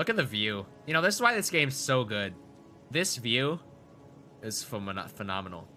Look at the view. You know, this is why this game's so good. This view is phenomenal.